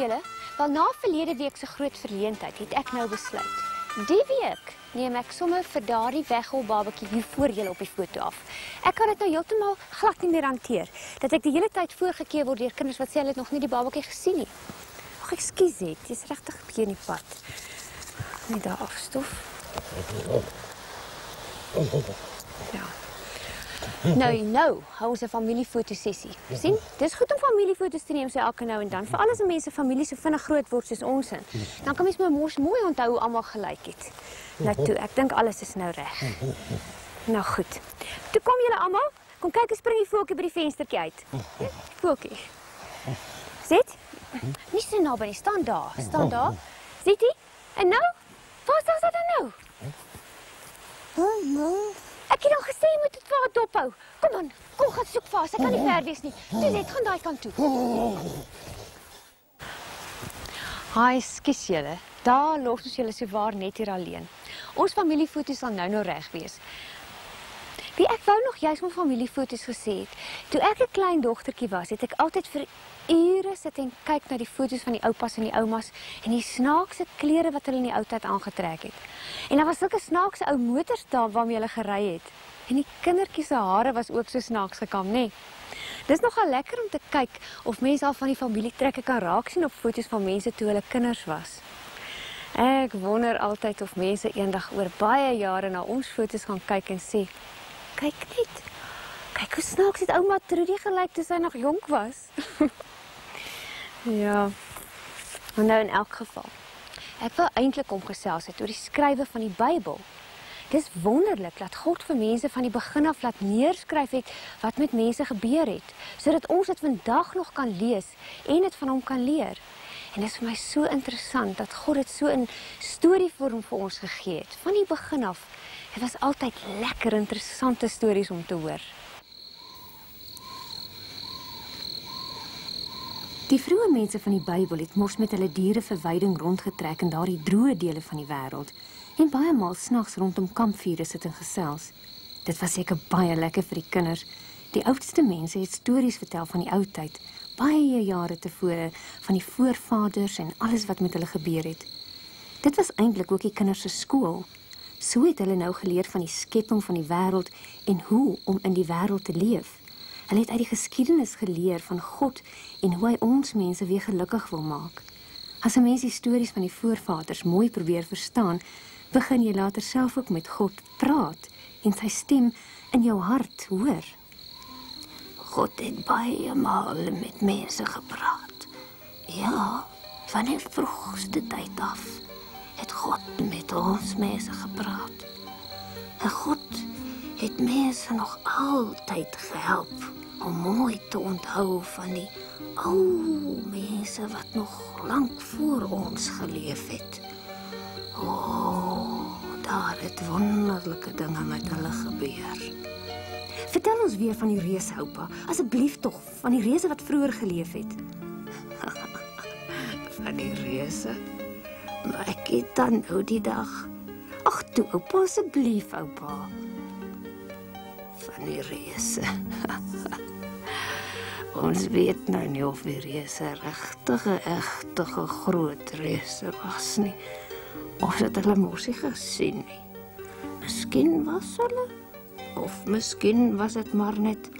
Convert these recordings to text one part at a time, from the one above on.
julle, wel na verlede week se groot verleentheid het ek nou besluit. Die week neem ek sommer vir daardie weghol babatjie hier voor julle op die foto af. Ek kan dit nou heeltemal glad nie meer hanteer dat ek die hele tyd voorgekeer word deur kinders wat sê hulle het nog nie die babatjie gesien nie. Ag, ekskuus dit, jy's regtig bietjie in die pad. Daar afstof. Ja. Nou, nou, hou ons 'n familiefotosessie. sien? Dis goed om familiefoto's te neem so elke nou en dan, veral as mense familie so vinnig groot word soos ons in. Dan kan mens maar mos mooi onthou hoe almal gelyk het. Nou toe, ek dink alles is nou reg. Nou goed. Toe kom julle almal. Kom kyk, ek spring die voeltjie by die venstertjie uit. Voeltjie. Sit. Nie so naby nie, staan daar. Staan daar. Sit jy? En nou? Waar staan sy dan nou? Ek het al gesê jy moet dit vir haar dophou. Kom aan, kom gaan soek vir haar. Sy kan nie ver wees nie. Toe net gaan daai kant toe. Haai, skus julle. Daar los ons julle so waar net hier alleen. Ons familiefoto's sal nou nou reg wees. Wie ek wou nog juis my familiefoto's gesê het. Toe ek 'n klein dogtertjie was, het ek altyd vir ure sit en kyk na die foto's van die oupas en die oumas en die snaakse klere wat hulle in die ou tyd aangetrek het. En daar was sulke snaakse ou motors daar waarmee hulle gery het. En die kindertjies se hare was ook so snaaks gekam, nê? Nee. Dis nogal lekker om te kyk of mense al van die familietrekke kan raak sien op foto's van mense toe hulle kinders was. Ek wonder altyd of mense eendag oor baie jare na ons foto's gaan kyk en sê, kyk net. Kyk hoe snaaks het ouma Trudy gelyk toe sy nog jonk was. ja. Maar nou in elk geval. Ek wil eintlik omgesels het oor die skrywe van die Bybel. Dis wonderlik dat God vir mense van die begin af laat neerskryf het wat met mense gebeur het, sodat ons dit vandag nog kan lees en dit van hom kan leer. En dit is vir my so interessant dat God dit so in storievorm vir ons gegee het, van die begin af. Dit was altyd lekker interessante stories om te hoor. Die vroeë mense van die Bybel het mos met hulle diere vir veiding rondgetrek in daardie droë dele van die wêreld en baie maal snags rondom kampvure sit en gesels. Dit was seker baie lekker vir die kinders. Die oudste mense het stories vertel van die ou tyd, baie jare tevore, van die voorvaders en alles wat met hulle gebeur het. Dit was eintlik ook die kinders se skool. So het hulle nou geleer van die skepping van die wêreld en hoe om in die wêreld te leef. Hulle het uit die geskiedenis geleer van God en hoe hy ons mense weer gelukkig wil maak. As 'n mens die stories van die voorvaders mooi probeer verstaan, begin jy later self ook met God praat en sy stem in jou hart hoor. God het baie male met mense gepraat. Ja, van die vroegste tyd af het God met ons mense gepraat. En God het mense nog altyd gehelp om mooi te onthou van die ou mense wat nog lank voor ons geleef het. O, oh, daar het wonderlike dinge met hulle gebeur. Vertel ons weer van die reuse, oupa. Asseblief tog, van die reuse wat vroeër geleef het. van die reuse. Maar ek het dan nou die dag. Ag toe, oupa, asseblief, oupa. Van die reuse. Ons weet nou nie of die reuse regtige egtige groot reuse was nie. Of het hulle mos nie gesien nie. Miskien was hulle of miskien was dit maar net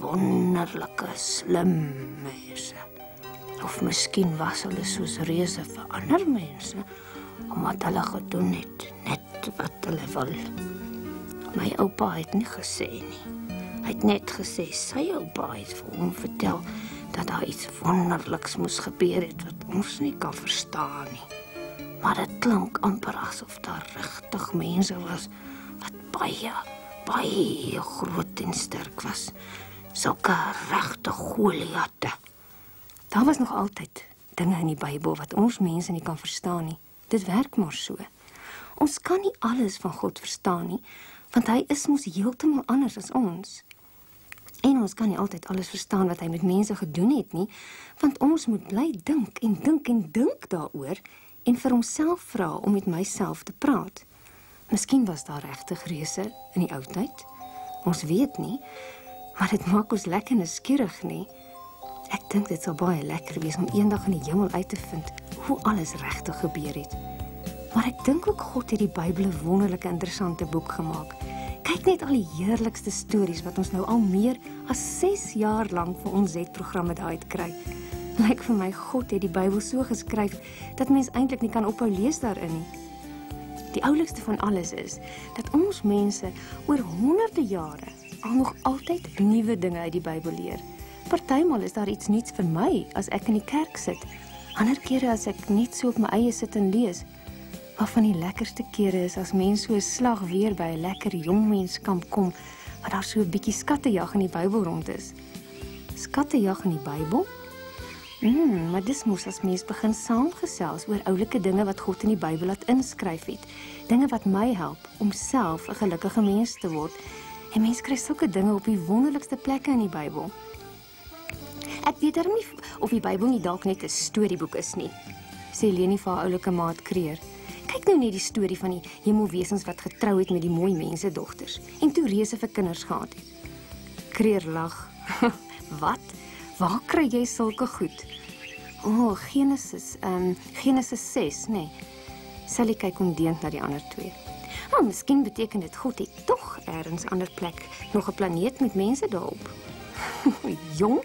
wonderlike slim mense. Of miskien was hulle soos reuse vir ander mense omdat hulle gedoen het net wat hulle wil. My oupa het nie gesê nie. Hy het net gesê sy oupa het vir hom vertel dat daar iets wonderliks moes gebeur het wat ons nie kan verstaan nie. Maar dit klink amper asof daar regtig mense was wat baie baie groot en sterk was. Sulke regte Goliatte. Daar was nog altyd dinge in die Bybel wat ons mense nie kan verstaan nie. Dit werk maar so. Ons kan nie alles van God verstaan nie, want hy is mos heeltemal anders as ons. En ons kan nie altyd alles verstaan wat hy met mense gedoen het nie, want ons moet bly dink en dink en dink daaroor en vir homself vra om met myself te praat. Miskien was daar regtig reuse in die ou tyd. Ons weet nie, maar dit maak ons lekker nuuskierig nie. Ek dink dit sal baie lekker wees om eendag in die hemel uit te vind hoe alles regtig gebeur het. Maar ek dink ook God het die Bybel 'n wonderlike interessante boek gemaak. Kyk net al die heerlikste stories wat ons nou al meer as 6 jaar lank vir ons Z-programme daai uitkry. Lyk vir my God het die Bybel so geskryf dat mens eintlik nie kan ophou lees daarin nie. Die oulikste van alles is dat ons mense oor honderde jare al nog altyd nuwe dinge uit die Bybel leer. Partymal is daar iets nuuts vir my as ek in die kerk sit. Ander kere as ek net so op my eie sit en lees. Maar van die lekkerste kere is as mense so 'n slag weer by 'n lekker jong menskamp kom waar daar so 'n bietjie skattejag in die Bybel rond is. Skattejag in die Bybel? Mm, maar dis mos as mens begin saamgesels oor oulike dinge wat God in die Bybel laat inskryf het. Dinge wat my help om self 'n gelukkige mens te word. En mense kry sulke dinge op die wonderlikste plekke in die Bybel. Ek weet darm nie of die Bybel nie dalk net 'n storieboek is nie, sê Leni vir haar oulike maat Kreer. Kyk nou net die storie van die hemelwesens wat getrou het met die mooi mense dogters en toe reuse vir kinders gehad het. Kreer lag. wat? Waar kry jy sulke goed? O, oh, Genesis, ehm um, Genesis 6, nê. Nee. Sally kyk ondeend na die ander twee. Maar miskien beteken dit God het tog 'n ander plek, nog 'n planeet met mense daarop. Jong,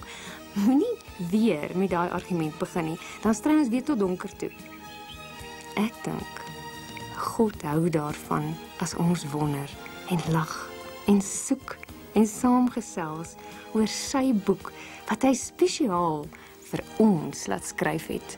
Moenie weer met daai argument begin nie. Dan stry ons weer tot donker toe. Ek dink God hou daarvan as ons wonder en lag en soek en saamgesels oor sy boek wat hy spesiaal vir ons laat skryf het.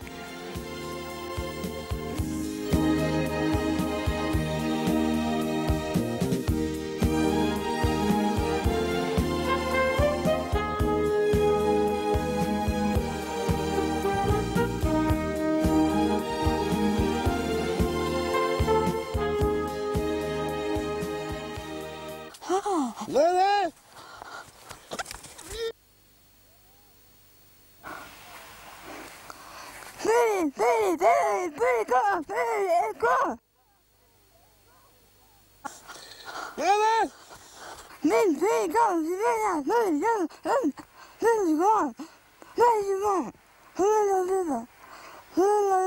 Federico! Federico! Dennis! Min Federico! Federico! Federico! Federico! Federico! Federico! Federico!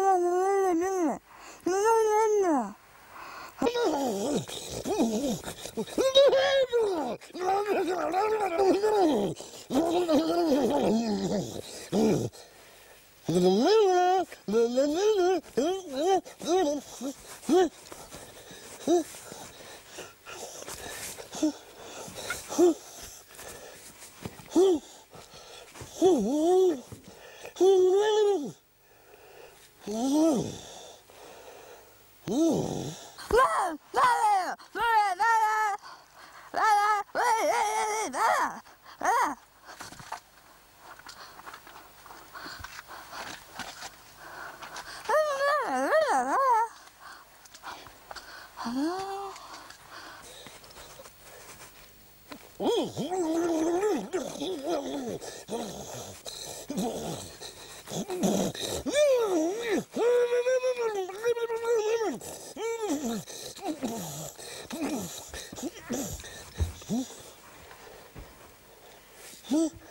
Federico! Federico! Ah! かなうん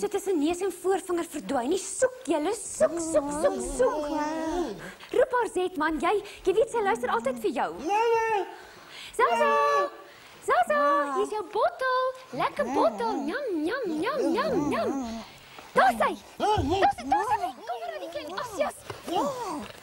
so tussen neus en voorvinger verdwyn. Nie soek julle, soek, soek, soek, soek. Roep haar Zet man, jy jy weet sy luister altyd vir jou. Zaza! Zaza, hier's jou bottel. Lekker bottel. Njam, njam, njam, njam, njam. Daar sy. Daar sy, daar sy. Kom maar aan die klein Asias. Thank